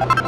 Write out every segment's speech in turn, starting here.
you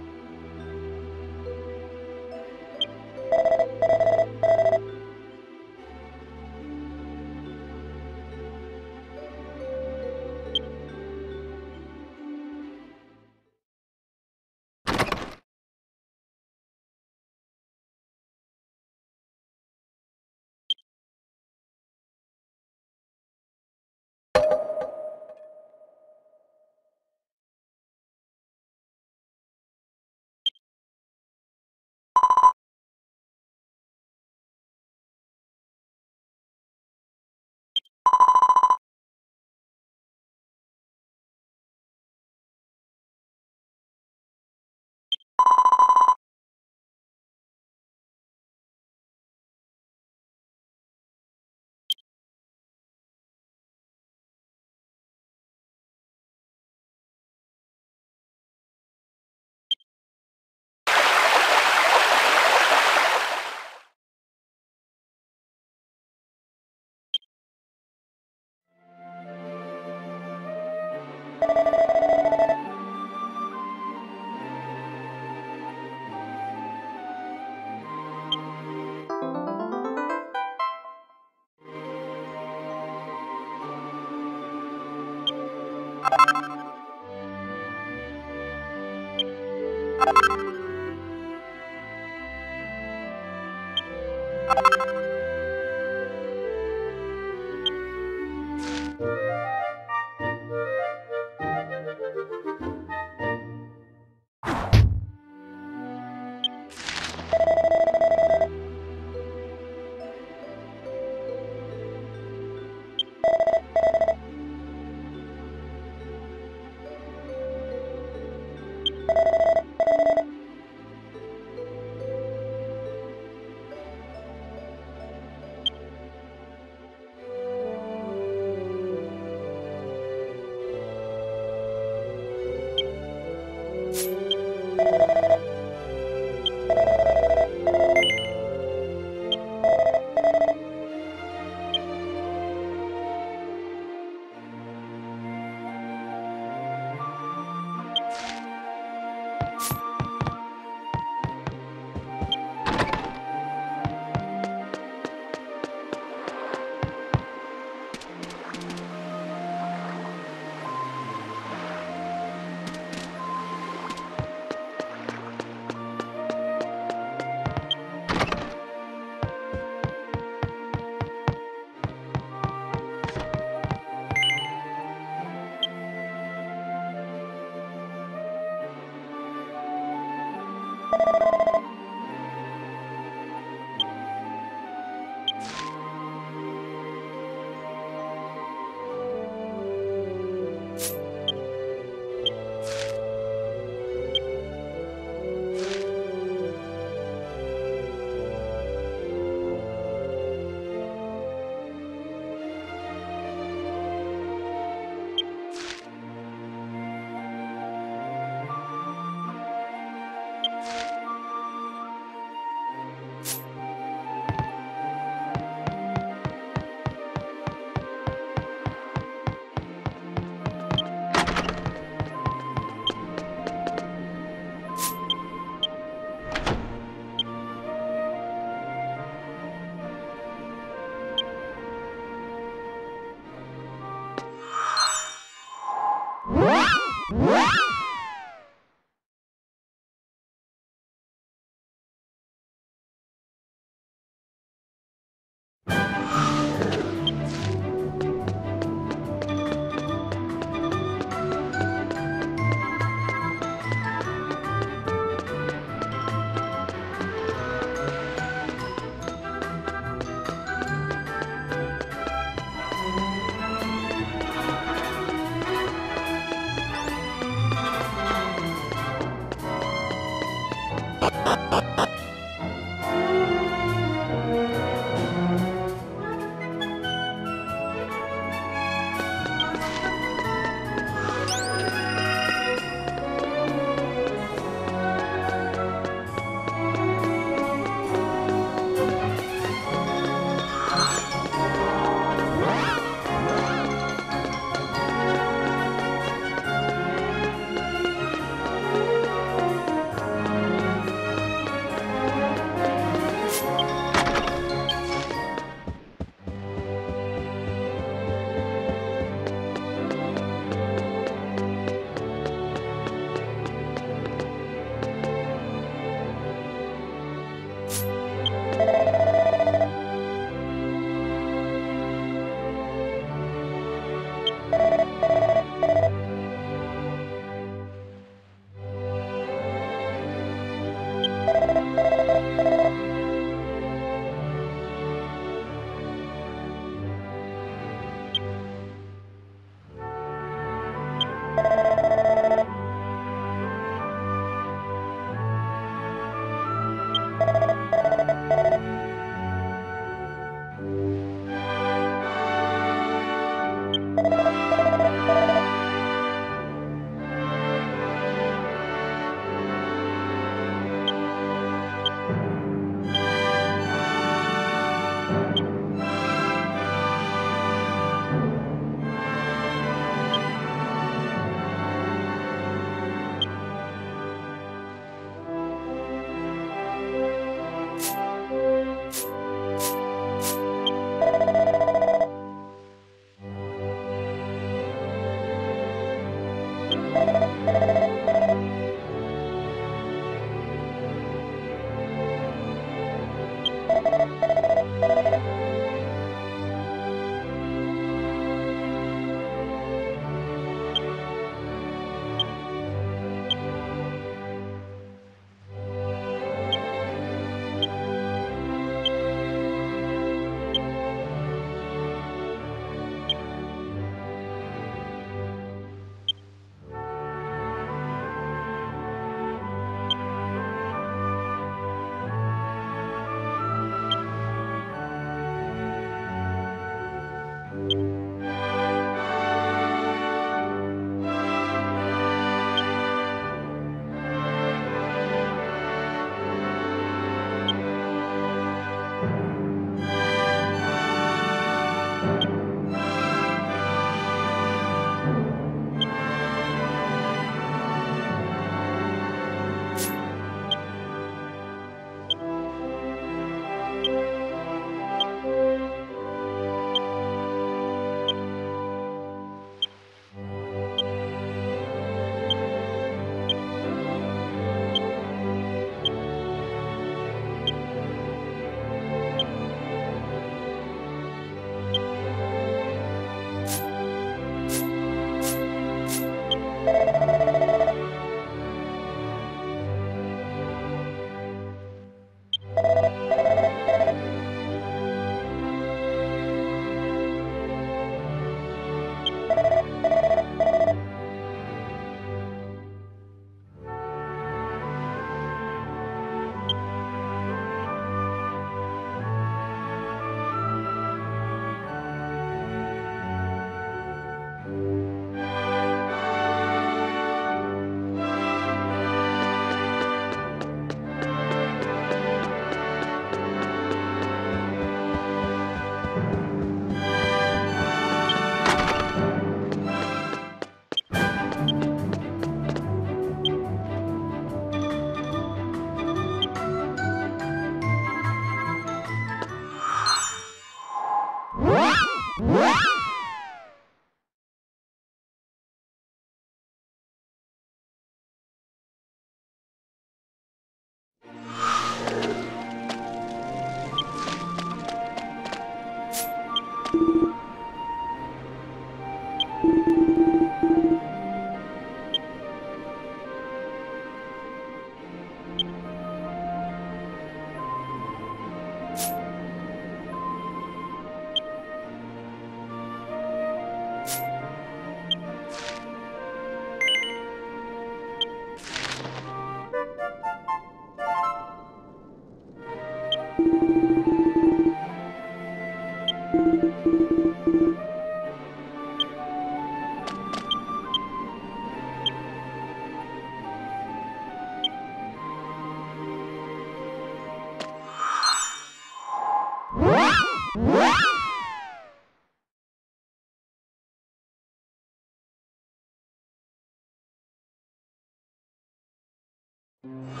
Mm-hmm.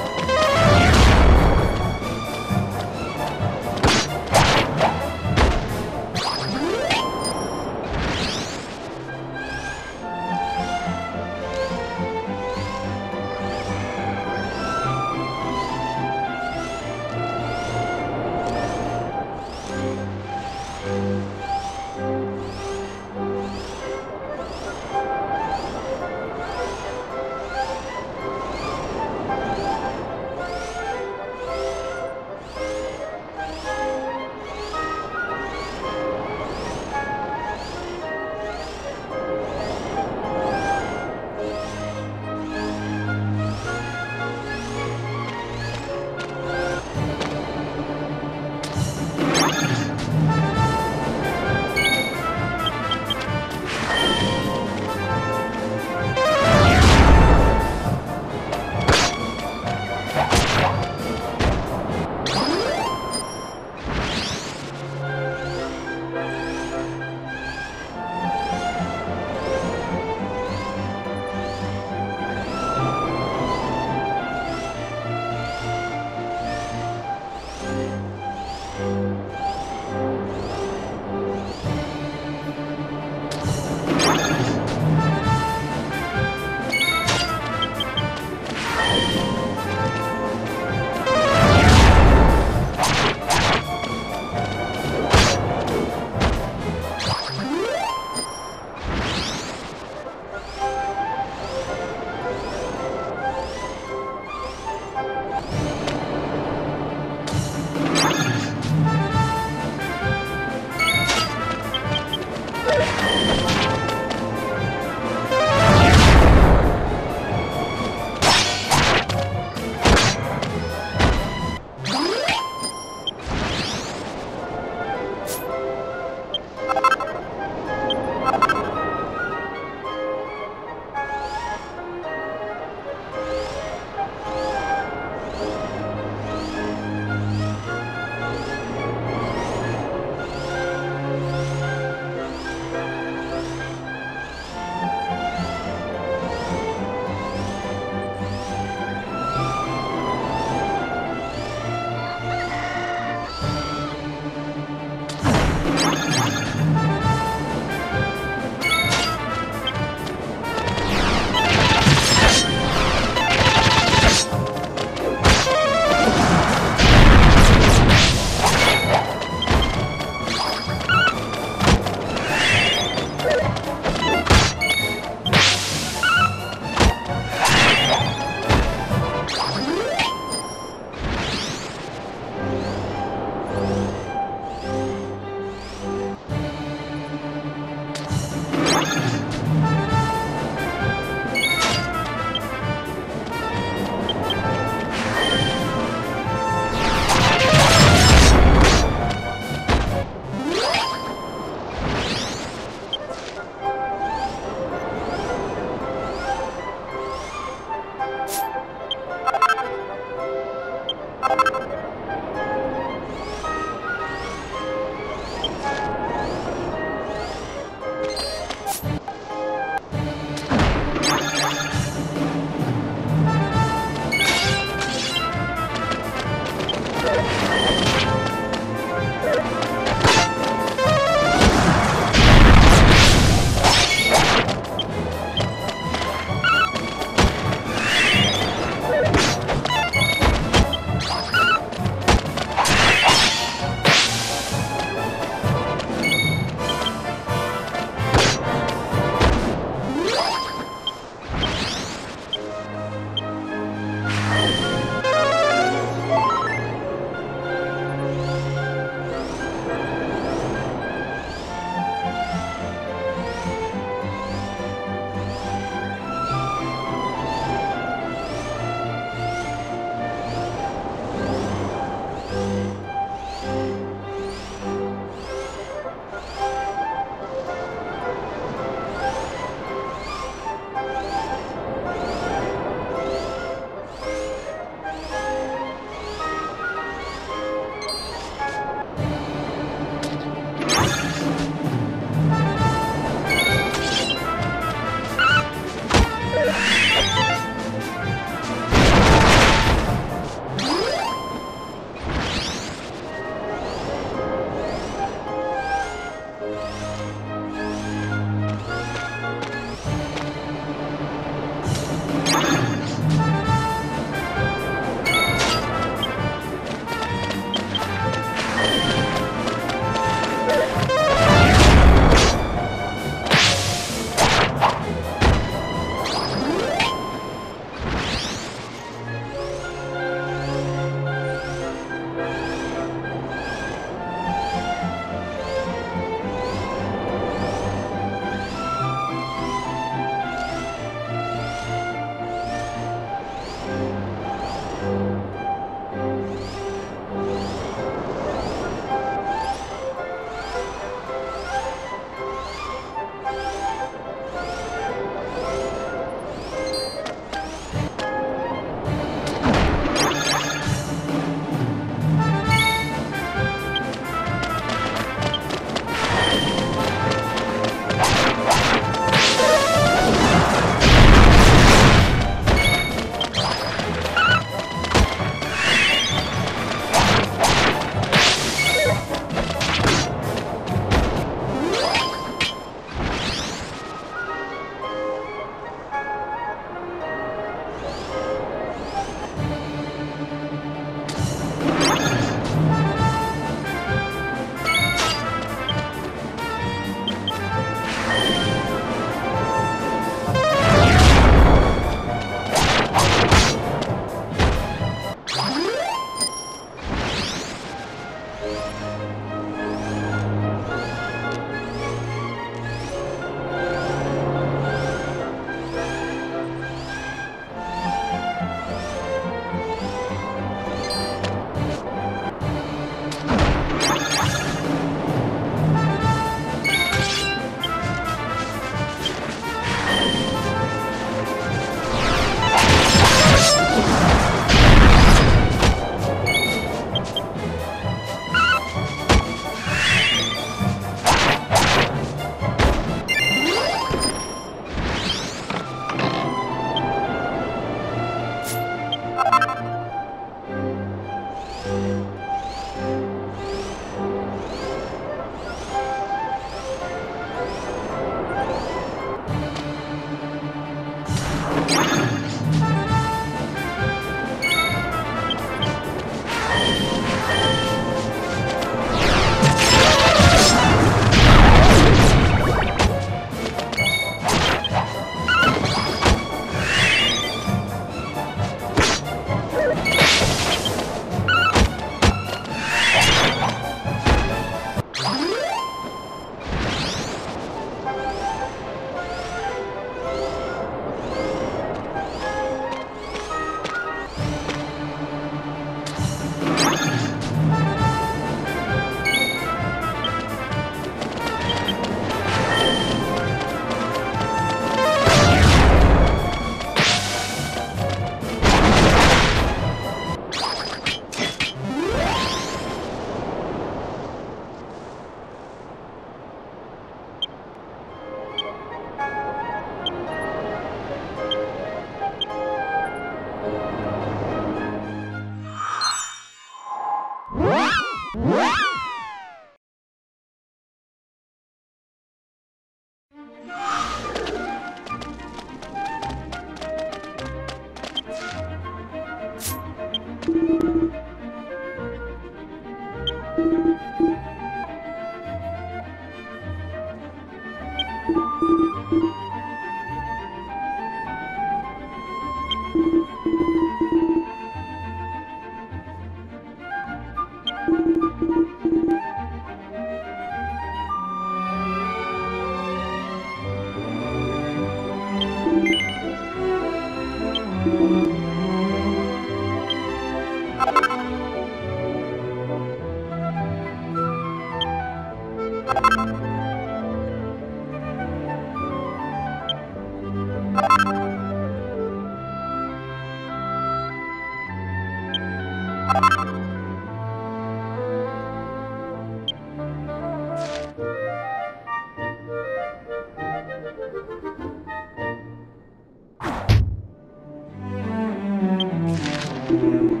Música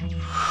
You.